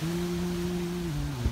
Mm-hmm.